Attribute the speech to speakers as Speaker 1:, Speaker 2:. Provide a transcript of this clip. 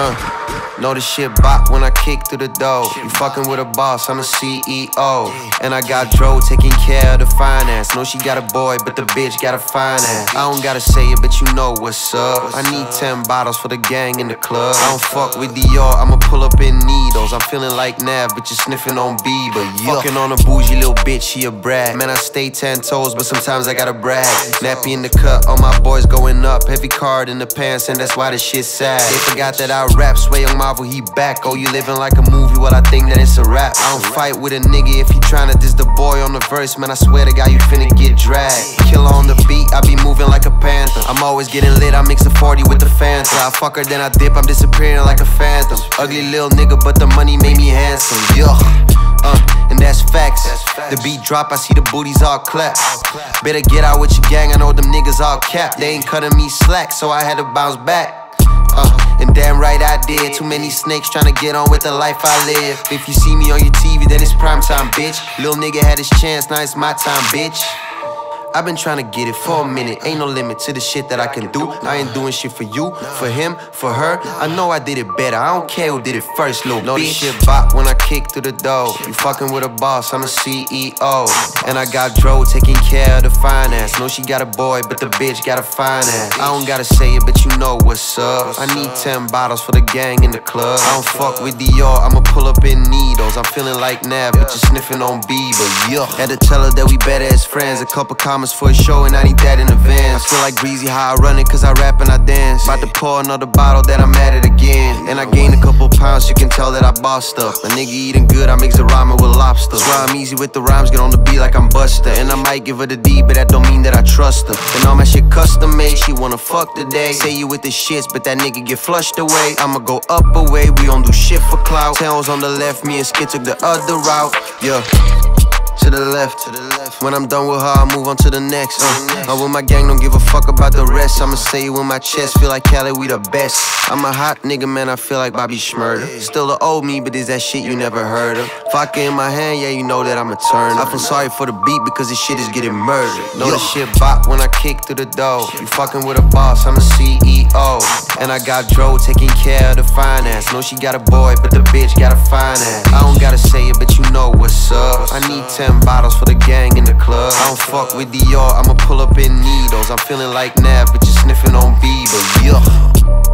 Speaker 1: Uh, know the shit bop when I kick through the door. You fucking with a boss, I'm a CEO. And I got Dro taking care of the finance. Know she got a boy, but the bitch got a finance. I don't gotta say it, but you know what's up. I need 10 bottles for the gang in the club. I don't fuck with Dior, I'ma pull up in needles. I'm feeling like Nav, but you sniffing on Bieber. Yeah. Fucking on a bougie little bitch, she a brat. Man, I stay 10 toes, but sometimes I gotta brag. Nappy in the cut, all my boys going up. Heavy card in the pants, and that's why the shit sad. They forgot that I rap, Sway on Marvel, he back. Oh, you living like a movie, well, I think that it's a rap. I don't fight with a nigga if he tryna diss the boy on the verse, man. I swear to God, you finna get dragged. Killer on the beat, I be moving like a panther. I'm always getting lit, I mix a 40 with the Fanta. I fuck her, then I dip, I'm disappearing like a phantom. Ugly little nigga, but the money made me handsome. Yeah. Uh, and that's facts. The beat drop, I see the booties all clap. Better get out with your gang, I know them niggas all cap. They ain't cutting me slack, so I had to bounce back. Uh, and damn right I did. Too many snakes trying to get on with the life I live. If you see me on your TV, then it's prime time, bitch. Little nigga had his chance, now it's my time, bitch. I've been trying to get it for a minute. Ain't no limit to the shit that I can do. I ain't doing shit for you, for him, for her. I know I did it better. I don't care who did it first, little know bitch. Know this shit bop when I kick through the door. You fucking with a boss, I'm a CEO. And I got Dro taking care of the finance. Know she got a boy, but the bitch got a finance. I don't gotta say it, but you know what's up. I need 10 bottles for the gang in the club. I don't fuck with Dior, I'ma pull up in needles. I'm feeling like Nav, but you sniffing on Bieber. Yeah. Had to tell her that we better as friends. A couple comments for a show and I need that in advance. I feel like Breezy how I run it cause I rap and I dance. About to pour another bottle that I'm at it again. And I gained a couple pounds, you can tell that I bossed up. A nigga eating good, I mix the ramen with lobster. That's why I'm easy with the rhymes, get on the beat like I'm Busta. And I might give her the D, but that don't mean that I trust her. And all my shit custom made, she wanna fuck today. Say you with the shits, but that nigga get flushed away. I'ma go up away, we don't do shit for clout. Tails on the left, me and Skid took the other route. Yeah to the left. To the left. When I'm done with her, I move on to the next. Uh, I'm with my gang, don't give a fuck about the rest. I'ma say it with my chest, feel like Khaled, we the best. I'm a hot nigga, man, I feel like Bobby Shmurda. Still the old me, but is that shit you never heard of? Vodka in my hand, yeah, you know that I'm a turn. I feel sorry for the beat because this shit is getting murdered. Know the shit bop when I kick through the door. You fucking with a boss, I'm a CEO. And I got Dro taking care of the finance. Know she got a boy, but the bitch got a finance. I don't gotta say it, but you know what's up. I need 10 bottles for the gang in the club. I don't fuck with Dior, I'ma pull up in needles. I'm feeling like Nav, but you sniffing on Bieber, yeah.